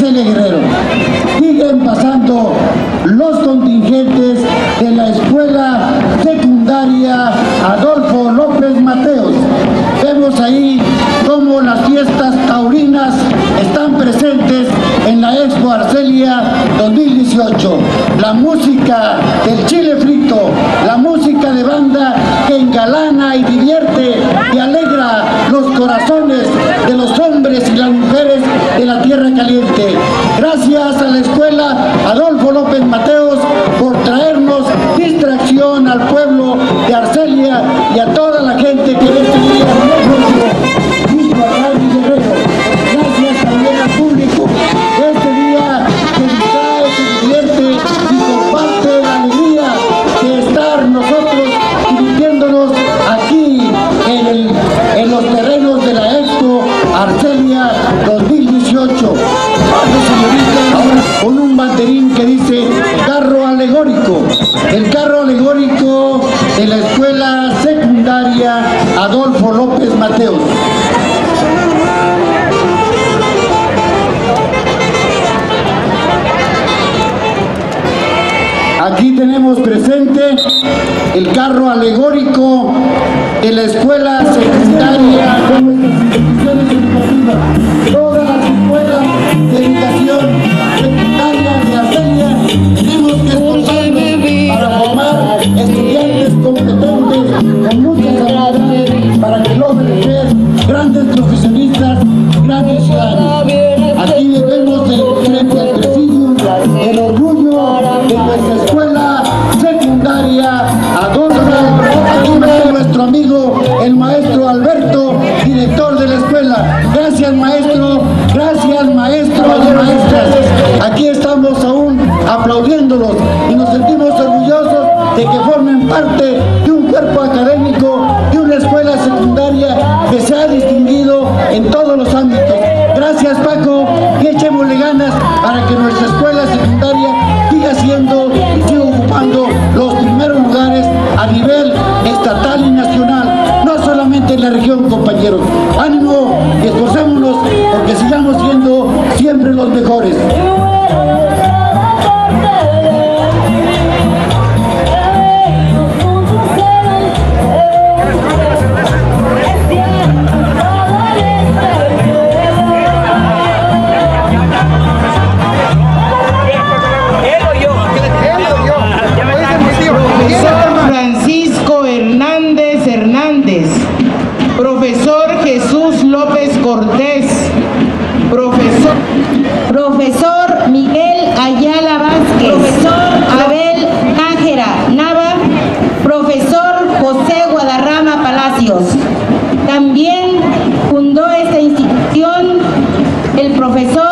Arcelia Guerrero. Siguen pasando los contingentes de la escuela secundaria Adolfo López Mateos. Vemos ahí cómo las fiestas taurinas están presentes en la Expo Arcelia 2018. La música del chile frito, la música de banda que engalana y divierte y alegra los corazones de los hombres y las mujeres de la Tierra Caliente. Gracias a la Escuela Adolfo López Mateos por traernos distracción al pueblo de Arcelia y a toda la gente que Aquí tenemos presente el carro alegórico de la escuela secundaria el maestro Alberto, director de la escuela. Gracias maestro, gracias maestros y maestras. Aquí estamos aún aplaudiéndolos y nos sentimos orgullosos de que formen parte de un cuerpo académico, de una escuela secundaria que se ha distinguido en todos los ámbitos. Gracias Paco También fundó esta institución el profesor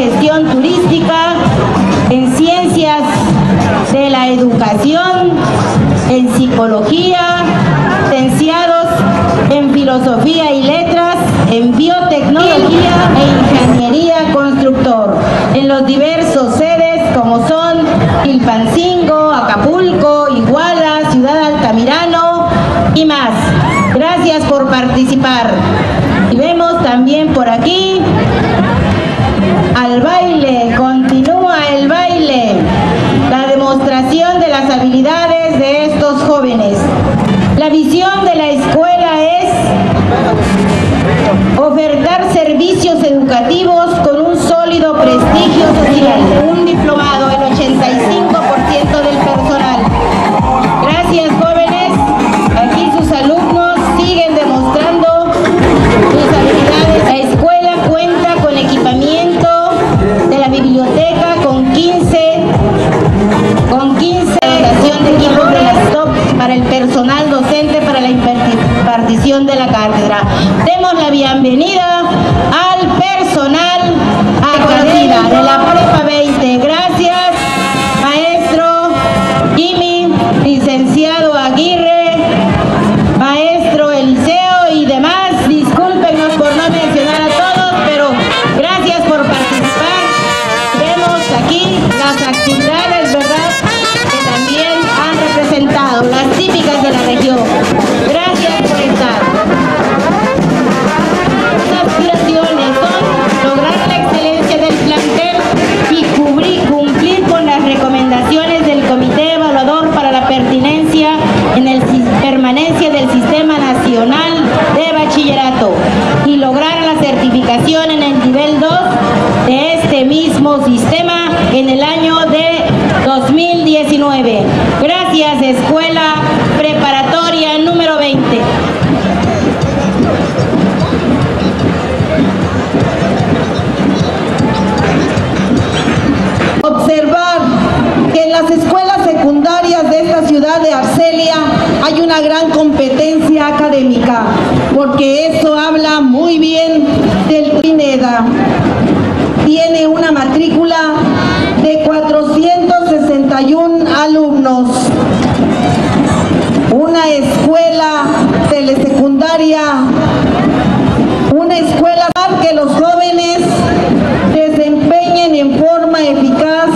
gestión turística, en ciencias de la educación, en psicología, licenciados en filosofía y letras, en biotecnología e ingeniería constructor, en los diversos sedes como son Ilpancingo, Acapulco, Iguala, Ciudad Altamirano y más. Gracias por participar. Y vemos también por aquí al baile, continúa el baile, la demostración de las habilidades de estos jóvenes. La visión de la escuela es ofertar servicios educativos con un sólido prestigio social, un diplomado, Y lograr la certificación en el nivel 2 de este mismo sistema en el año de 2019. Gracias, Escuela Preparatoria número 20. observar que en las escuelas secundarias de esta ciudad de Arcelia hay una gran competencia académica, porque eso Tiene una matrícula de 461 alumnos. Una escuela telesecundaria, una escuela que los jóvenes desempeñen en forma eficaz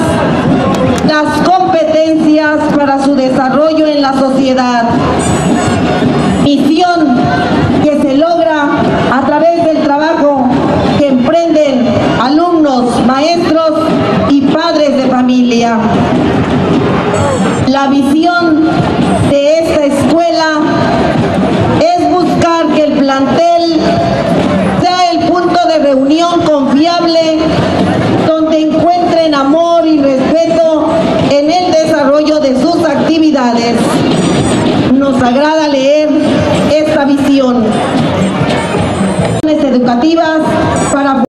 las competencias para su desarrollo en la sociedad. Misión que se logra a través del trabajo que emprenden alumnos, y padres de familia. La visión de esta escuela es buscar que el plantel sea el punto de reunión confiable donde encuentren amor y respeto en el desarrollo de sus actividades. Nos agrada leer esta visión. Educativas para